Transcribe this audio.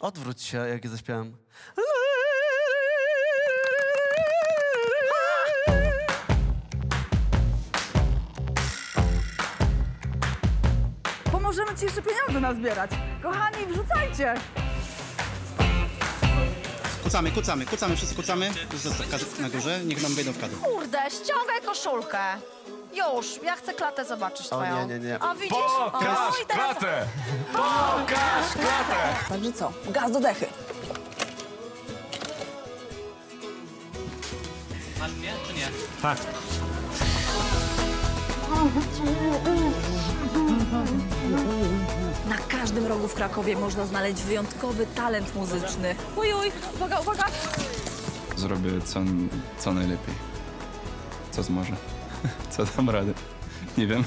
Odwróć się, jak je zaśpiewam. Pomożemy ci jeszcze pieniądze nazbierać. Kochani, wrzucajcie. Kucamy, kucamy, kucamy, wszyscy kucamy. Zostaw na górze, niech nam wejdą w kadr. Kurde, ściągaj koszulkę. Już, ja chcę klatę zobaczyć twoją. nie, nie, nie. A widzisz? O, Pokaż i teraz... klatę! Pokaż klatę! Także co? Gaz do dechy. Na każdym rogu w Krakowie można znaleźć wyjątkowy talent muzyczny. Uj, uj, uwaga, uwaga. Zrobię co, co najlepiej. Co zmożę. Co dam radę. Nie wiem.